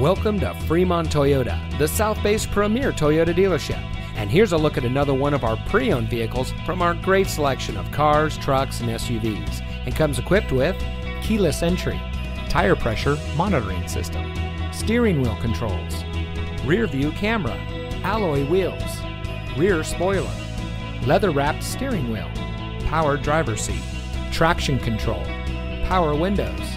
Welcome to Fremont Toyota, the South Bay's premier Toyota dealership. And here's a look at another one of our pre owned vehicles from our great selection of cars, trucks, and SUVs. It comes equipped with keyless entry, tire pressure monitoring system, steering wheel controls, rear view camera, alloy wheels, rear spoiler, leather wrapped steering wheel, power driver seat, traction control, power windows,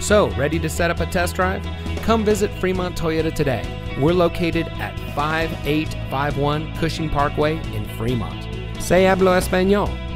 So, ready to set up a test drive? Come visit Fremont Toyota today. We're located at 5851 Cushing Parkway in Fremont. Se hablo español.